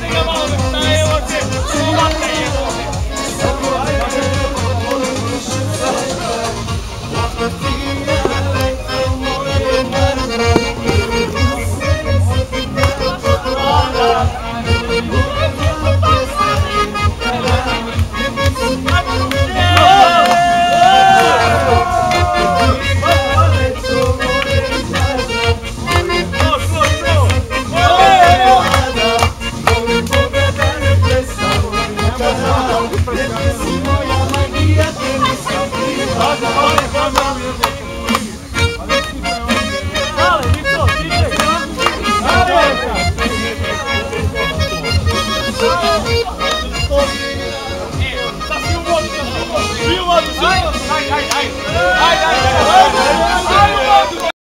Come on. Vamos pra